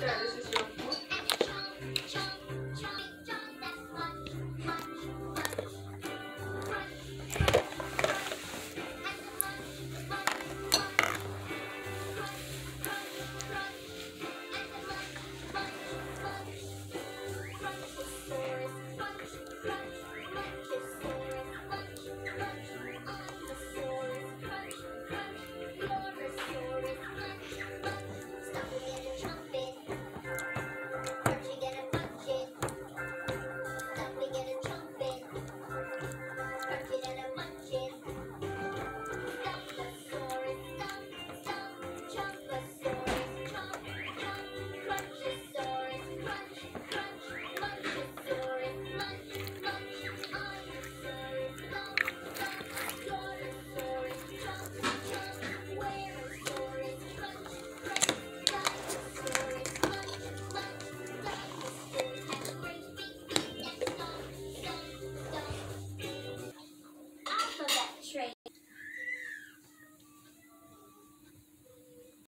t-shirt.